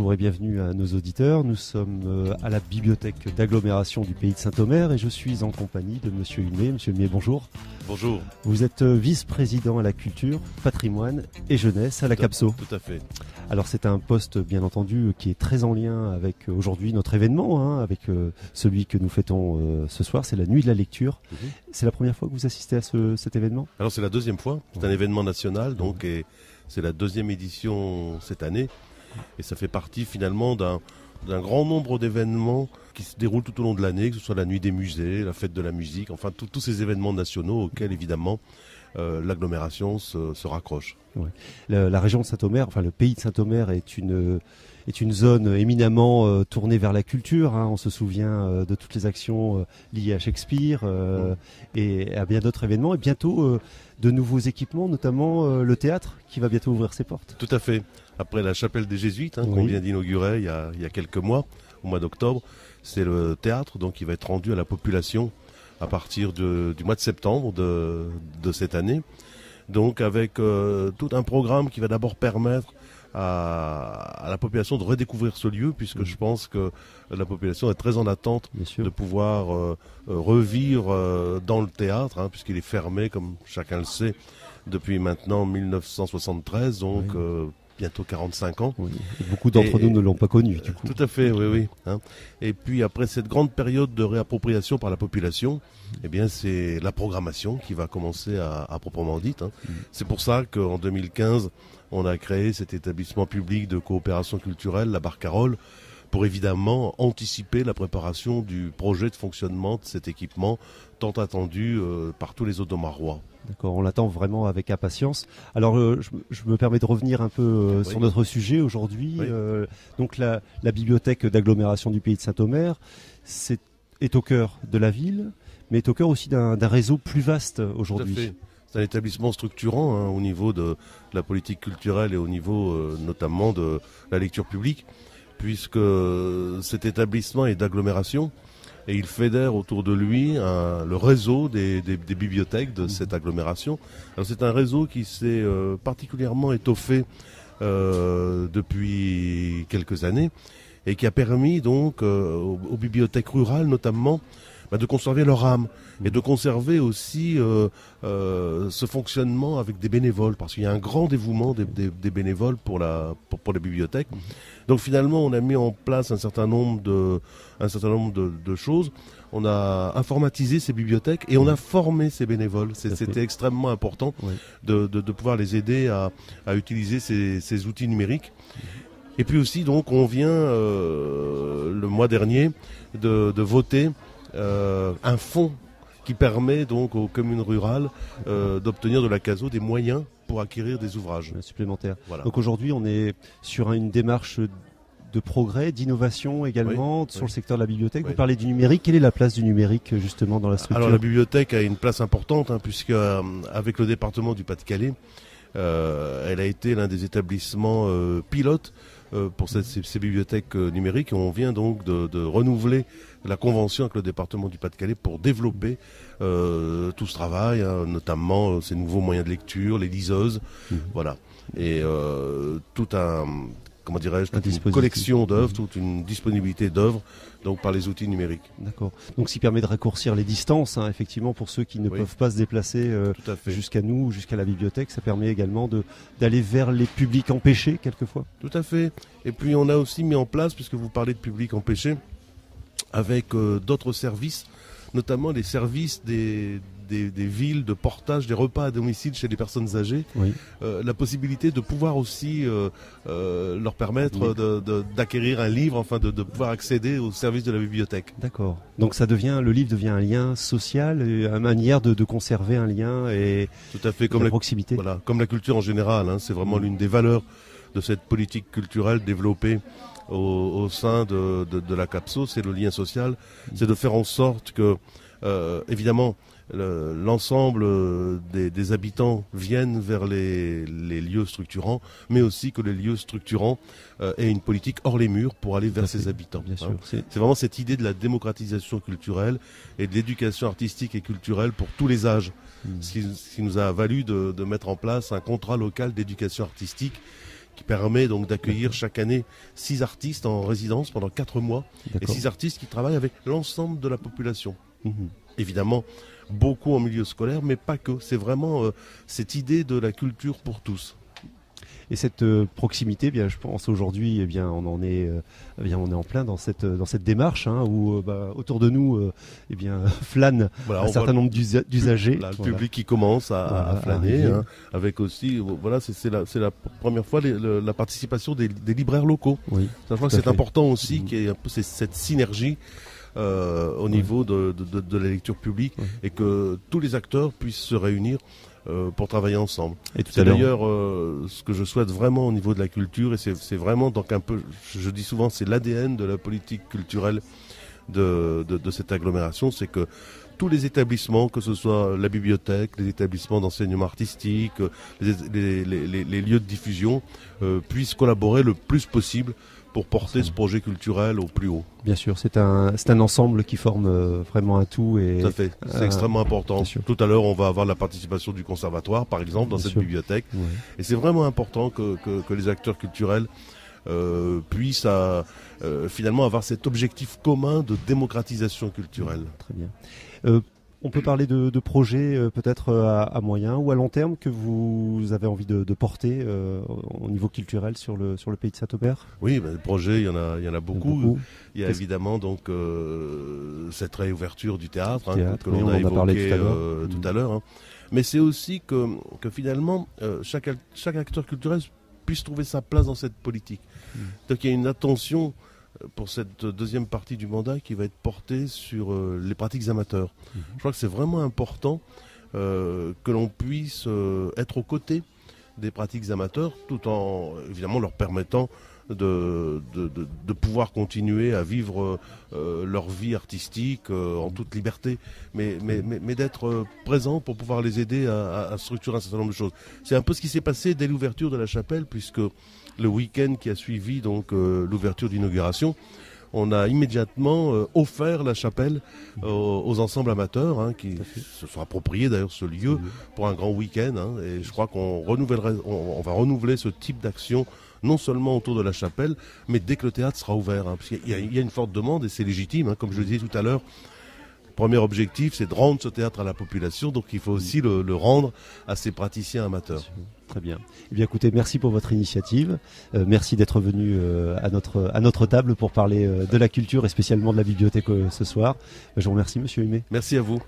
Bonjour et bienvenue à nos auditeurs. Nous sommes euh, à la bibliothèque d'agglomération du pays de Saint-Omer et je suis en compagnie de Monsieur Humet. Monsieur Humet, bonjour. Bonjour. Vous êtes euh, vice-président à la culture, patrimoine et jeunesse à la CAPSO. Tout à fait. Alors c'est un poste bien entendu qui est très en lien avec euh, aujourd'hui notre événement, hein, avec celui que nous fêtons ce soir, c'est la nuit de la lecture. Mhm. C'est la première fois que vous assistez à cet événement? Alors c'est la deuxième fois, c'est un événement national donc et c'est la deuxième édition cette année. Et ça fait partie finalement d'un grand nombre d'événements qui se déroulent tout au long de l'année, que ce soit la nuit des musées, la fête de la musique, enfin tous ces événements nationaux auxquels évidemment euh, l'agglomération se, raccroche. La, région de Saint-Omer, enfin le pays de Saint-Omer est une est une zone éminemment euh, tournée vers la culture. Hein. On se souvient euh, de toutes les actions liées à Shakespeare et à bien d'autres événements. Et bientôt de nouveaux équipements, notamment le théâtre qui va bientôt ouvrir ses portes. Tout à fait après la chapelle des Jésuites hein, qu'on vient d'inaugurer il, y a quelques mois, au mois d'octobre. C'est le théâtre donc qui va être rendu à la population à partir du mois de septembre de, cette année. Donc avec euh, tout un programme qui va d'abord permettre à, la population de redécouvrir ce lieu, puisque je pense que la population est très en attente de pouvoir euh, euh, revivre dans le théâtre, hein, puisqu'il est fermé, comme chacun le sait, depuis maintenant 1973. Donc bientôt 45 ans. beaucoup d'entre nous ne l'ont pas connu, du coup. Tout à fait, oui, oui. Hein. Et puis après cette grande période de réappropriation par la population, eh bien c'est la programmation qui va commencer à, proprement dite. Hein. Mm. C'est pour ça qu'en 2015, on a créé cet établissement public de coopération culturelle, la Barcarolle, pour évidemment anticiper la préparation du projet de fonctionnement de cet équipement tant attendu euh, par tous les Audomarois. D'accord, on l'attend vraiment avec impatience. Alors, euh, je, me permets de revenir un peu euh, sur notre sujet aujourd'hui. Euh, donc, la, bibliothèque d'agglomération du pays de Saint-Omer est, est au cœur de la ville, mais est au cœur aussi d'un réseau plus vaste aujourd'hui. C'est un établissement structurant hein, au niveau de la politique culturelle et au niveau notamment de la lecture publique, puisque cet établissement est d'agglomération et il fédère autour de lui le réseau des, bibliothèques de cette agglomération. Alors c'est un réseau qui s'est euh, particulièrement étoffé euh, depuis quelques années et qui a permis donc euh, aux, bibliothèques rurales notamment bah, de conserver leur âme et de conserver aussi euh, euh, ce fonctionnement avec des bénévoles, parce qu'il y a un grand dévouement des, bénévoles pour la pour, les bibliothèques. Donc finalement, on a mis en place un certain nombre de un certain nombre de, choses. On a informatisé ces bibliothèques et on a formé ces bénévoles. C'était extrêmement important de, de, pouvoir les aider à, à utiliser ces, ces outils numériques. Et puis aussi, donc, on vient euh, le mois dernier de, de voter euh, un fonds qui permet donc aux communes rurales euh, d'obtenir de la CASO des moyens pour acquérir des ouvrages supplémentaires. Donc aujourd'hui, on est sur une démarche de progrès, d'innovation également sur le secteur de la bibliothèque. Vous parlez du numérique. Quelle est la place du numérique justement dans la structure Alors la bibliothèque a une place importante hein, puisque euh, avec le département du Pas-de-Calais, elle a été l'un des établissements pilotes pour ces, bibliothèques numériques. on vient donc de renouveler la convention avec le département du Pas-de-Calais pour développer euh, tout ce travail, hein, notamment euh, ces nouveaux moyens de lecture, les liseuses, mhm. voilà, et euh, tout un comment dirais-je, une collection d'œuvres, mhm. toute une disponibilité d'œuvres, donc par les outils numériques. D'accord. Donc, ce qui permet de raccourcir les distances, hein, effectivement, pour ceux qui ne peuvent pas se déplacer jusqu'à nous, jusqu'à la bibliothèque, ça permet également de d'aller vers les publics empêchés quelquefois. Tout à fait. Et puis, on a aussi mis en place, puisque vous parlez de publics empêchés, avec euh, d'autres services, notamment les services des, des, villes de portage des repas à domicile chez les personnes âgées, euh, la possibilité de pouvoir aussi euh, leur permettre d'acquérir un livre, enfin de, pouvoir accéder au service de la bibliothèque. D'accord. Donc ça devient, le livre devient un lien social, une manière de, conserver un lien et tout à fait comme la, proximité. Voilà, comme la culture en général. Hein, c'est vraiment l'une des valeurs de cette politique culturelle développée au, sein de, la CAPSO, c'est le lien social, c'est de faire en sorte que, euh, évidemment, l'ensemble des, habitants viennent vers les, lieux structurants, mais aussi que les lieux structurants euh, aient une politique hors les murs pour aller vers ces habitants. Hein. C'est vraiment cette idée de la démocratisation culturelle et de l'éducation artistique et culturelle pour tous les âges, hmm. ce, qui, nous a valu de, de mettre en place un contrat local d'éducation artistique qui permet donc d'accueillir chaque année six artistes en résidence pendant quatre mois et six artistes qui travaillent avec l'ensemble de la population. Mhm. Évidemment, beaucoup en milieu scolaire, mais pas que. C'est vraiment euh, cette idée de la culture pour tous. Et cette euh, proximité, eh bien, je pense aujourd'hui, eh bien, on en est, euh, eh bien, on est en plein dans cette dans cette démarche hein, où bah, autour de nous, eh bien, flâne un certain nombre d'usagers. le public qui commence à, flâner, hein, avec aussi, voilà, c'est la, la première fois la participation des, libraires locaux. Oui, je crois que c'est important aussi mmh. qu'il y ait un peu cette synergie. Euh, au niveau de, la lecture publique et que tous les acteurs puissent se réunir euh, pour travailler ensemble. Et c'est d'ailleurs euh, ce que je souhaite vraiment au niveau de la culture et c'est vraiment donc un peu, je dis souvent, c'est l'ADN de la politique culturelle de, cette agglomération, c'est que tous les établissements, que ce soit la bibliothèque, les établissements d'enseignement artistique, les, lieux de diffusion, puissent collaborer le plus possible pour porter ce projet culturel au plus haut. Bien sûr, c'est un, c'est un ensemble qui forme euh, vraiment un tout. Et, tout à fait, c'est extrêmement important. Tout à l'heure, on va avoir la participation du conservatoire, par exemple, dans cette bibliothèque. Et c'est vraiment important que, que, que les acteurs culturels euh, puissent euh, finalement avoir cet objectif commun de démocratisation culturelle. Très bien. On peut parler de, projets euh, peut-être euh, à, moyen ou à long terme que vous avez envie de, porter euh, au niveau culturel sur le, sur le pays de Saint-Aubert? Oui, ben, projets, il y en a, il y en a beaucoup. Il y a, évidemment donc cette réouverture du théâtre, hein, que l'on a, évoqué tout à l'heure. Hein. Mais c'est aussi que, que finalement chaque, chaque acteur culturel puisse trouver sa place dans cette politique. Mm. Donc il y a une attention pour cette deuxième partie du mandat qui va être portée sur euh, les pratiques amateurs. Mhm. Je crois que c'est vraiment important euh, que l'on puisse euh, être aux côtés des pratiques amateurs tout en évidemment leur permettant de, de, pouvoir continuer à vivre leur vie artistique en toute liberté, mais, mais, mais, d'être présent pour pouvoir les aider à, à, structurer un certain nombre de choses. C'est un peu ce qui s'est passé dès l'ouverture de la chapelle, puisque le week-end qui a suivi donc euh, l'ouverture d'inauguration, on a immédiatement euh, offert la chapelle euh, aux ensembles amateurs, hein, qui se sont appropriés d'ailleurs ce lieu pour un grand week-end. Hein, et je crois qu'on renouvellerait, on, va renouveler ce type d'action non seulement autour de la chapelle, mais dès que le théâtre sera ouvert. Hein, parce qu'il y, y, a une forte demande et c'est légitime, comme je le disais tout à l'heure. Premier objectif, c'est de rendre ce théâtre à la population, donc il faut aussi le, le rendre à ses praticiens amateurs. Très bien. Eh bien, écoutez, merci pour votre initiative. Euh, merci d'être venu euh, à notre à notre table pour parler euh, de la culture et spécialement de la bibliothèque ce soir. Je vous remercie, Monsieur Humet. Merci à vous.